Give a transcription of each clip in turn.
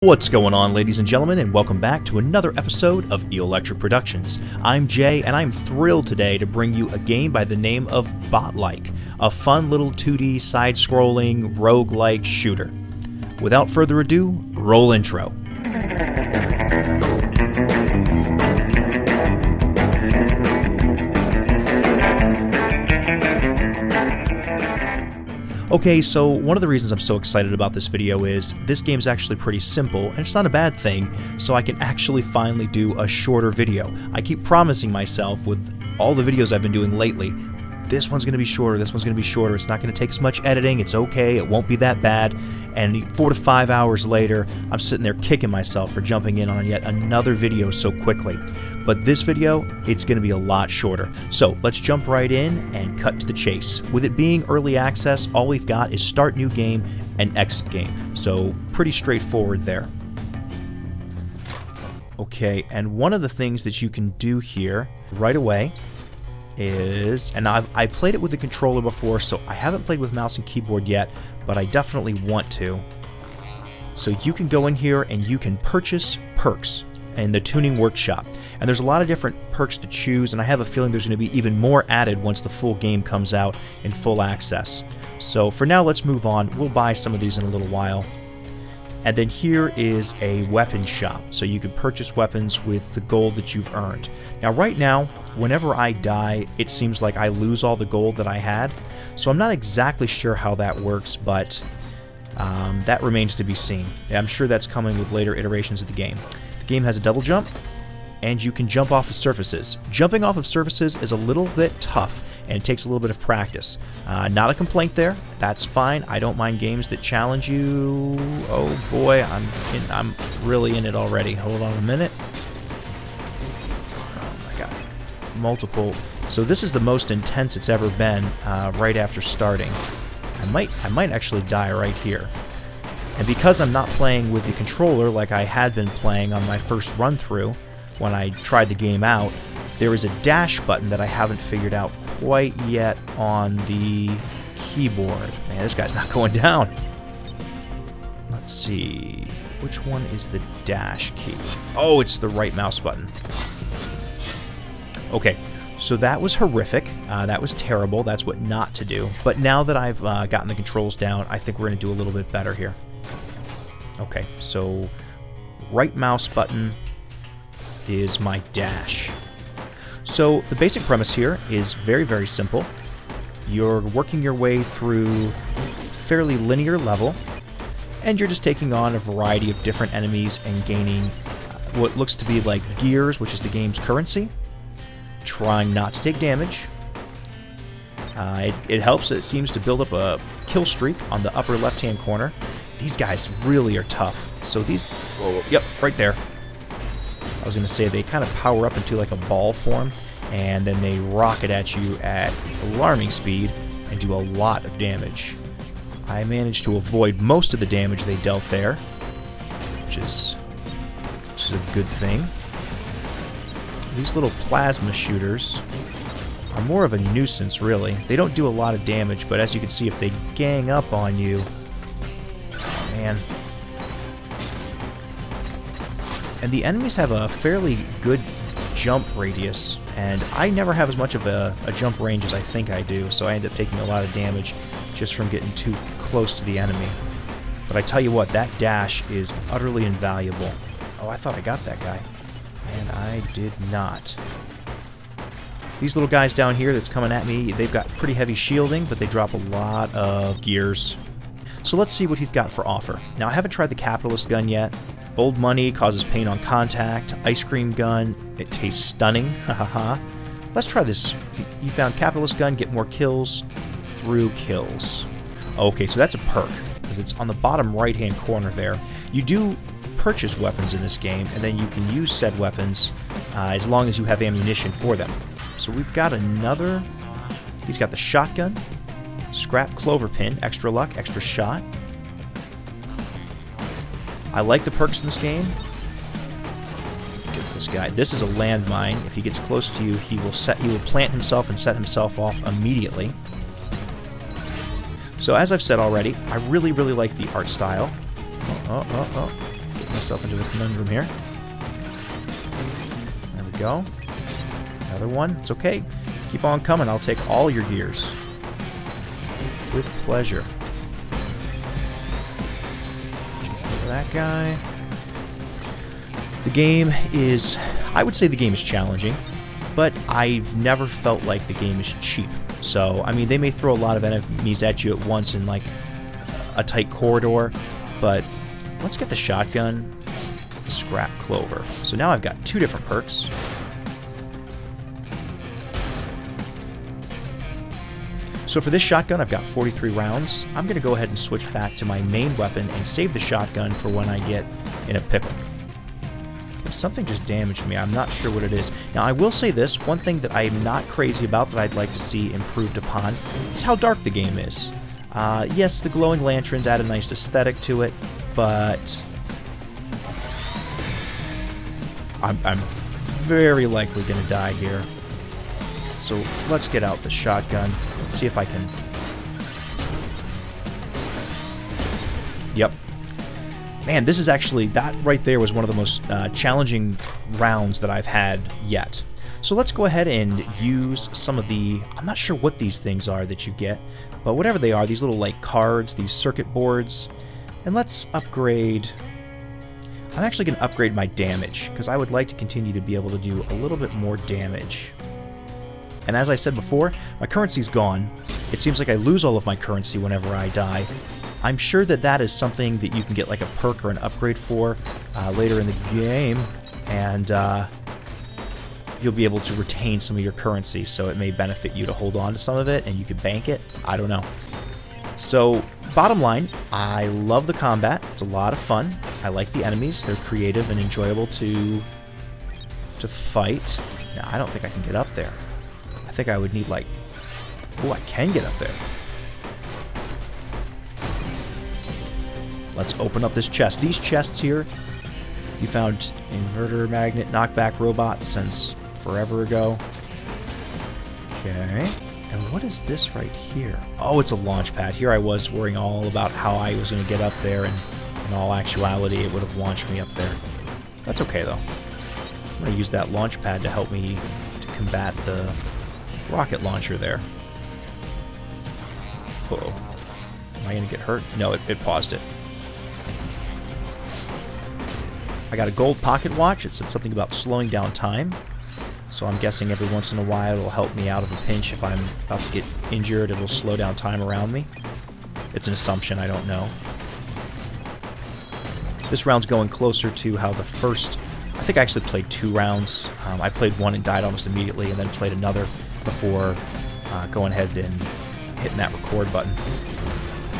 What's going on, ladies and gentlemen, and welcome back to another episode of Electric Productions. I'm Jay, and I'm thrilled today to bring you a game by the name of Botlike, a fun little 2D side scrolling rogue-like shooter. Without further ado, roll intro. Okay, so one of the reasons I'm so excited about this video is this game's actually pretty simple, and it's not a bad thing, so I can actually finally do a shorter video. I keep promising myself with all the videos I've been doing lately, this one's going to be shorter, this one's going to be shorter, it's not going to take as much editing, it's okay, it won't be that bad, and four to five hours later, I'm sitting there kicking myself for jumping in on yet another video so quickly. But this video, it's going to be a lot shorter. So let's jump right in and cut to the chase. With it being early access, all we've got is start new game and exit game, so pretty straightforward there. Okay, and one of the things that you can do here right away is, and I've I played it with the controller before, so I haven't played with mouse and keyboard yet, but I definitely want to. So you can go in here and you can purchase perks in the tuning workshop. And there's a lot of different perks to choose, and I have a feeling there's going to be even more added once the full game comes out in full access. So for now, let's move on. We'll buy some of these in a little while. And then here is a weapon shop, so you can purchase weapons with the gold that you've earned. Now right now, whenever I die, it seems like I lose all the gold that I had, so I'm not exactly sure how that works, but um, that remains to be seen. I'm sure that's coming with later iterations of the game. The game has a double jump, and you can jump off of surfaces. Jumping off of surfaces is a little bit tough, and it takes a little bit of practice. Uh, not a complaint there. That's fine. I don't mind games that challenge you. Oh boy, I'm in, I'm really in it already. Hold on a minute. Oh my god, multiple. So this is the most intense it's ever been. Uh, right after starting, I might I might actually die right here. And because I'm not playing with the controller like I had been playing on my first run through when I tried the game out, there is a dash button that I haven't figured out quite yet on the keyboard. Man, this guy's not going down. Let's see. Which one is the dash key? Oh, it's the right mouse button. Okay, so that was horrific. Uh, that was terrible. That's what not to do. But now that I've uh, gotten the controls down, I think we're going to do a little bit better here. Okay, so right mouse button is my dash. So the basic premise here is very, very simple. You're working your way through fairly linear level, and you're just taking on a variety of different enemies and gaining what looks to be like gears, which is the game's currency, trying not to take damage. Uh, it, it helps, it seems to build up a kill streak on the upper left-hand corner. These guys really are tough. So these... Whoa, yep, right there. I was going to say they kind of power up into like a ball form, and then they rocket at you at alarming speed and do a lot of damage. I managed to avoid most of the damage they dealt there, which is, which is a good thing. These little plasma shooters are more of a nuisance, really. They don't do a lot of damage, but as you can see, if they gang up on you, man, and the enemies have a fairly good jump radius, and I never have as much of a, a, jump range as I think I do, so I end up taking a lot of damage just from getting too close to the enemy. But I tell you what, that dash is utterly invaluable. Oh, I thought I got that guy. And I did not. These little guys down here that's coming at me, they've got pretty heavy shielding, but they drop a lot of gears. So let's see what he's got for offer. Now, I haven't tried the Capitalist gun yet, Old money causes pain on contact. Ice cream gun, it tastes stunning. Ha ha ha. Let's try this. You found capitalist gun, get more kills through kills. Okay, so that's a perk, because it's on the bottom right-hand corner there. You do purchase weapons in this game, and then you can use said weapons uh, as long as you have ammunition for them. So we've got another... He's got the shotgun, scrap clover pin, extra luck, extra shot, I like the perks in this game. Get this guy. This is a landmine. If he gets close to you, he will set. He will plant himself and set himself off immediately. So as I've said already, I really, really like the art style. Oh, oh, oh, oh. myself into a conundrum here. There we go. Another one. It's okay. Keep on coming. I'll take all your gears. With pleasure. That guy. The game is... I would say the game is challenging, but I've never felt like the game is cheap. So, I mean, they may throw a lot of enemies at you at once in, like, a tight corridor, but let's get the shotgun, scrap clover. So now I've got two different perks. So for this shotgun, I've got 43 rounds. I'm going to go ahead and switch back to my main weapon and save the shotgun for when I get in a pickle. Something just damaged me. I'm not sure what it is. Now, I will say this. One thing that I'm not crazy about that I'd like to see improved upon is how dark the game is. Uh, yes, the glowing lanterns add a nice aesthetic to it, but I'm, I'm very likely going to die here. So let's get out the shotgun. See if I can... Yep. Man, this is actually... That right there was one of the most uh, challenging rounds that I've had yet. So let's go ahead and use some of the... I'm not sure what these things are that you get, but whatever they are, these little like cards, these circuit boards, and let's upgrade... I'm actually going to upgrade my damage, because I would like to continue to be able to do a little bit more damage. And as I said before, my currency's gone. It seems like I lose all of my currency whenever I die. I'm sure that that is something that you can get like a perk or an upgrade for uh, later in the game, and uh, you'll be able to retain some of your currency, so it may benefit you to hold on to some of it and you could bank it. I don't know. So, bottom line, I love the combat. It's a lot of fun. I like the enemies. They're creative and enjoyable to to fight. Now, I don't think I can get up there. Think I would need, like... Oh, I can get up there. Let's open up this chest. These chests here, you found inverter magnet knockback robots since forever ago. Okay. And what is this right here? Oh, it's a launch pad. Here I was worrying all about how I was going to get up there, and in all actuality, it would have launched me up there. That's okay, though. I'm going to use that launch pad to help me to combat the rocket launcher there. Uh oh Am I going to get hurt? No, it, it paused it. I got a gold pocket watch. It said something about slowing down time. So I'm guessing every once in a while it'll help me out of a pinch. If I'm about to get injured, it'll slow down time around me. It's an assumption, I don't know. This round's going closer to how the first... I think I actually played two rounds. Um, I played one and died almost immediately, and then played another before uh, going ahead and hitting that record button.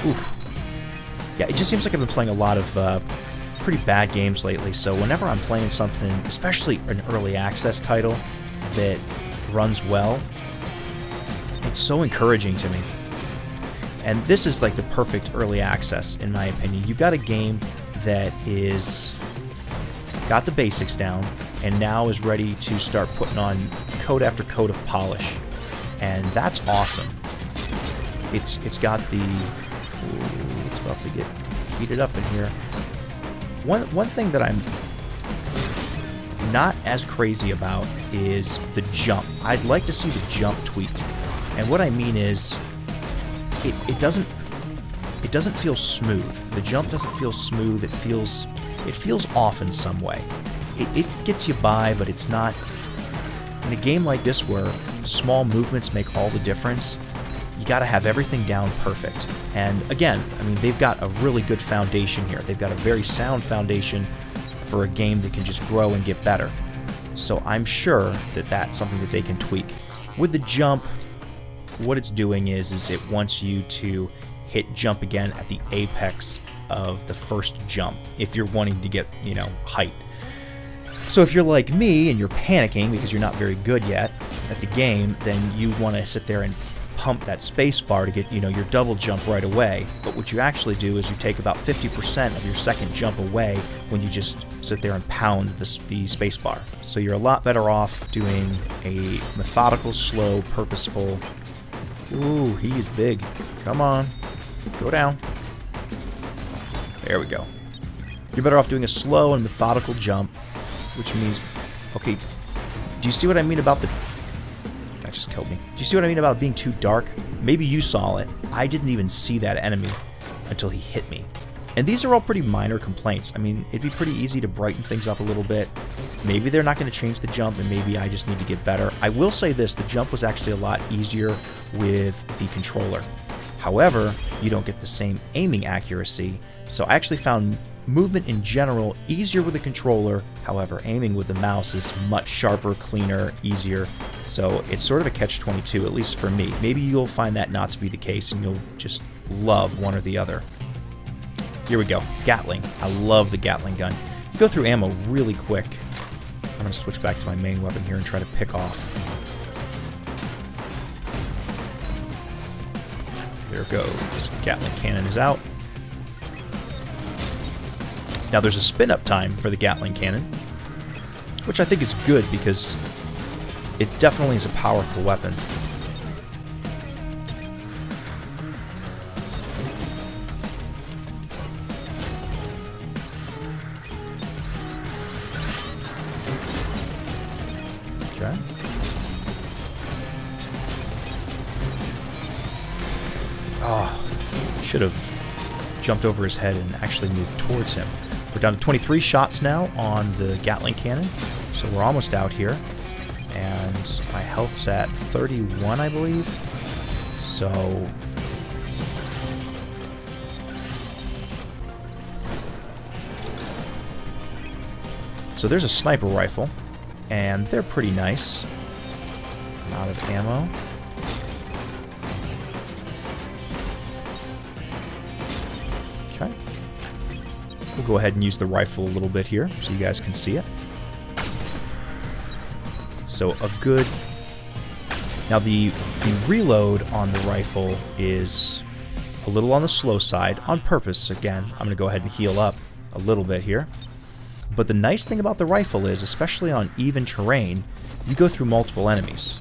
Oof. Yeah, it just seems like I've been playing a lot of uh, pretty bad games lately, so whenever I'm playing something, especially an early access title, that runs well, it's so encouraging to me. And this is like the perfect early access, in my opinion. You've got a game that is got the basics down and now is ready to start putting on coat after coat of polish. And that's awesome. It's it's got the ooh, it's about to get heated up in here. One one thing that I'm not as crazy about is the jump. I'd like to see the jump tweaked. And what I mean is it, it doesn't it doesn't feel smooth. The jump doesn't feel smooth. It feels it feels off in some way. It, it gets you by, but it's not in a game like this where small movements make all the difference, you got to have everything down perfect. And again, I mean, they've got a really good foundation here. They've got a very sound foundation for a game that can just grow and get better. So I'm sure that that's something that they can tweak. With the jump, what it's doing is, is it wants you to hit jump again at the apex of the first jump if you're wanting to get, you know, height. So if you're like me and you're panicking because you're not very good yet at the game, then you want to sit there and pump that space bar to get, you know, your double jump right away. But what you actually do is you take about 50% of your second jump away when you just sit there and pound the, the space bar. So you're a lot better off doing a methodical, slow, purposeful... Ooh, he is big. Come on. Go down. There we go. You're better off doing a slow and methodical jump, which means, okay, do you see what I mean about the... That just killed me. Do you see what I mean about being too dark? Maybe you saw it. I didn't even see that enemy until he hit me. And these are all pretty minor complaints. I mean, it'd be pretty easy to brighten things up a little bit. Maybe they're not going to change the jump, and maybe I just need to get better. I will say this, the jump was actually a lot easier with the controller. However, you don't get the same aiming accuracy, so I actually found movement in general easier with the controller. However, aiming with the mouse is much sharper, cleaner, easier. So it's sort of a catch-22, at least for me. Maybe you'll find that not to be the case, and you'll just love one or the other. Here we go. Gatling. I love the Gatling gun. You go through ammo really quick. I'm going to switch back to my main weapon here and try to pick off. There goes. Gatling cannon is out. Now there's a spin-up time for the Gatling cannon, which I think is good because it definitely is a powerful weapon. Okay. Oh, should have jumped over his head and actually moved towards him. We're down to 23 shots now on the Gatling cannon, so we're almost out here. And my health's at 31, I believe. So... So there's a sniper rifle and they're pretty nice. I'm out of ammo. Go ahead and use the rifle a little bit here so you guys can see it. So a good... Now the, the reload on the rifle is a little on the slow side on purpose. Again, I'm going to go ahead and heal up a little bit here. But the nice thing about the rifle is, especially on even terrain, you go through multiple enemies.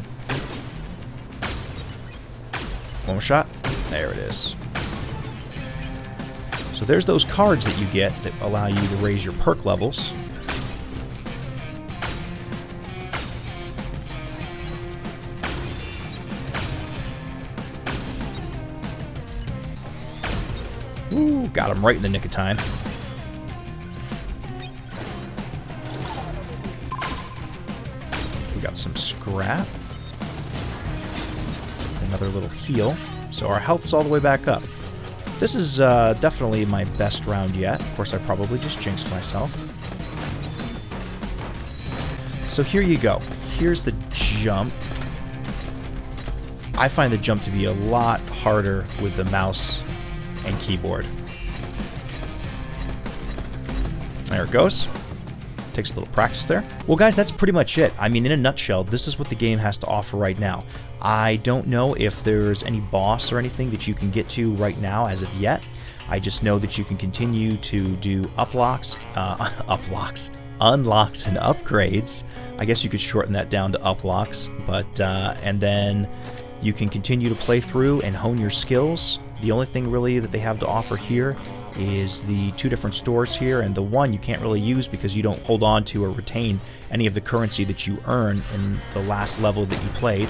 One shot. There it is. There's those cards that you get that allow you to raise your perk levels. Ooh, got him right in the nick of time. We got some scrap. Another little heal. So our health is all the way back up. This is uh, definitely my best round yet. Of course, I probably just jinxed myself. So here you go. Here's the jump. I find the jump to be a lot harder with the mouse and keyboard. There it goes. Takes a little practice there. Well, guys, that's pretty much it. I mean, in a nutshell, this is what the game has to offer right now. I don't know if there's any boss or anything that you can get to right now as of yet. I just know that you can continue to do uplocks, uh, uplocks, unlocks, and upgrades. I guess you could shorten that down to uplocks, but, uh, and then you can continue to play through and hone your skills. The only thing really that they have to offer here is the two different stores here, and the one you can't really use because you don't hold on to or retain any of the currency that you earn in the last level that you played.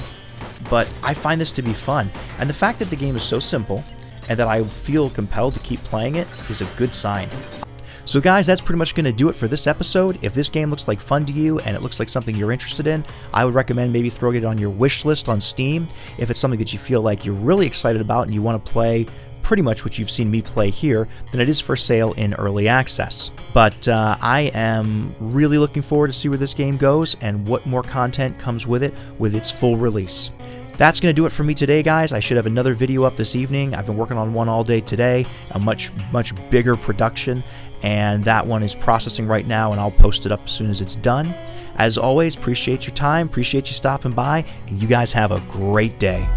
But I find this to be fun, and the fact that the game is so simple and that I feel compelled to keep playing it is a good sign. So guys, that's pretty much going to do it for this episode. If this game looks like fun to you and it looks like something you're interested in, I would recommend maybe throwing it on your wish list on Steam. If it's something that you feel like you're really excited about and you want to play pretty much what you've seen me play here, than it is for sale in early access. But uh, I am really looking forward to see where this game goes and what more content comes with it with its full release. That's going to do it for me today, guys. I should have another video up this evening. I've been working on one all day today, a much, much bigger production, and that one is processing right now, and I'll post it up as soon as it's done. As always, appreciate your time, appreciate you stopping by, and you guys have a great day.